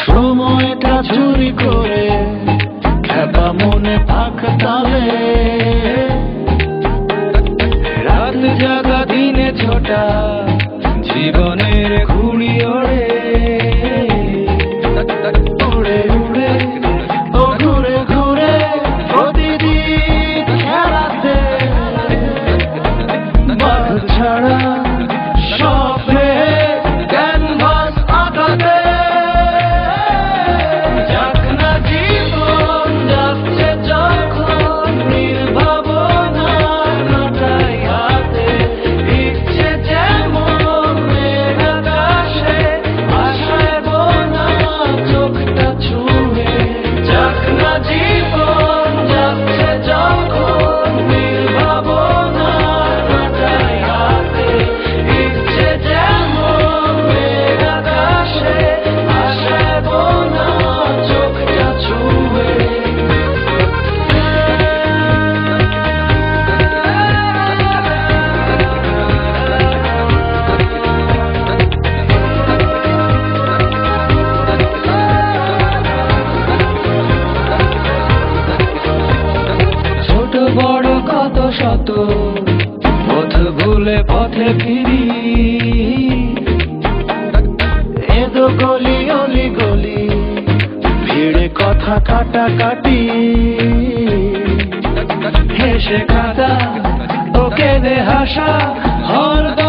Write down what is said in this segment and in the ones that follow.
সময়টা চুরি করে খেতা মনে থাক তালে ছাড়া মতো পথ ভুলে পথে ফিরি। এদো গলি, অলি গলি, ভিড়ে কথা কাটা কাটি হেসে কাদা ওকে দে হাসা হরদ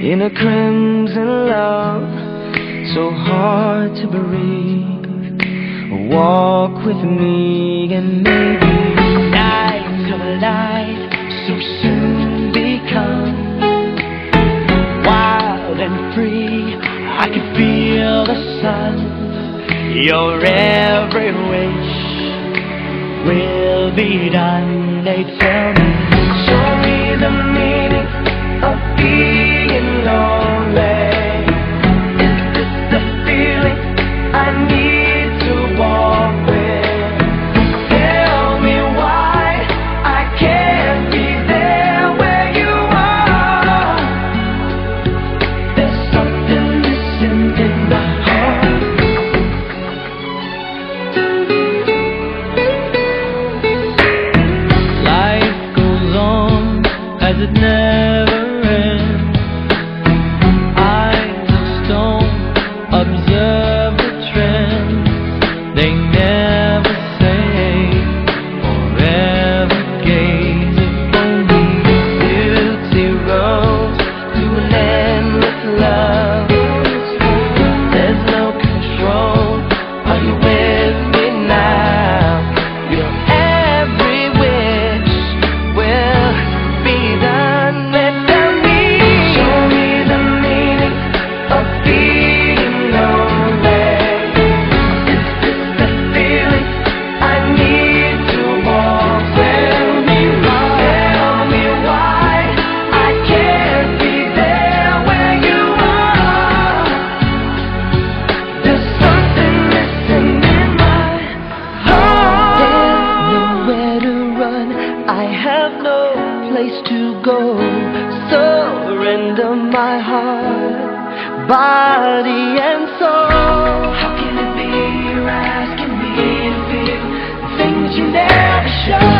in a crimson love so hard to breathe. Walk with me and maybe night come so soon become wild and free. I can feel the sun. Your every wish will be done. They tell me never end. Eyes of stone observe. to go. Surrender my heart, body, and soul. How can it be you're asking me to feel things you never showed?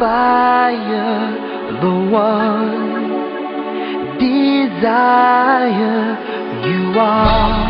fire, the one desire you are.